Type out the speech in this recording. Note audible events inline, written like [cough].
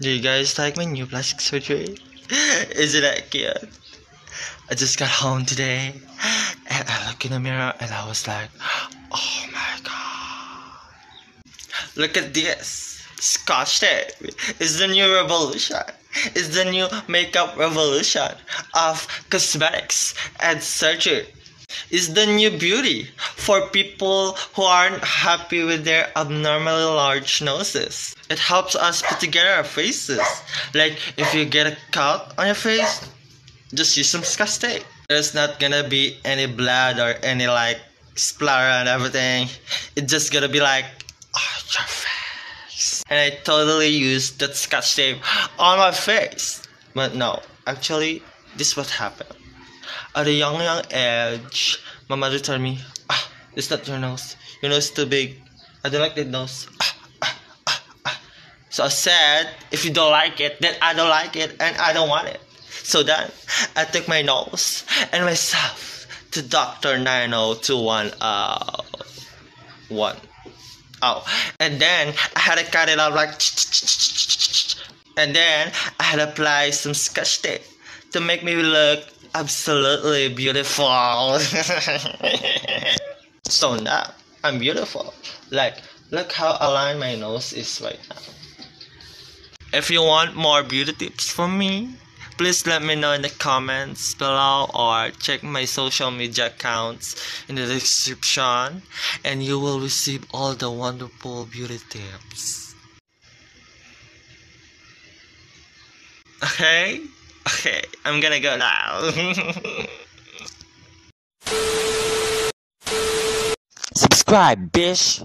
Do you guys like my new plastic surgery? [laughs] Is it that cute? I just got home today and I look in the mirror and I was like, oh my god. Look at this. Scotch tape is the new revolution. It's the new makeup revolution of cosmetics and surgery. It's the new beauty for people who aren't happy with their abnormally large noses. It helps us put together our faces. Like if you get a cut on your face, just use some scotch tape. There's not gonna be any blood or any like splatter and everything. It's just gonna be like oh, your face. And I totally used that scotch tape on my face. But no, actually, this is what happened. At a young, young age, my mother told me, it's not your nose. Your nose is too big. I don't like that nose. Ah, ah, ah. So I said, if you don't like it, then I don't like it and I don't want it. So then I took my nose and myself to Dr. 90210. Uh, one. Oh, and then I had to cut it out like, and then I had to apply some scotch tape to make me look absolutely beautiful. [laughs] so now I'm beautiful. Like, look how aligned my nose is right now. If you want more beauty tips from me, please let me know in the comments below or check my social media accounts in the description and you will receive all the wonderful beauty tips. Okay? Okay, I'm gonna go now. [laughs] Subscribe, bitch.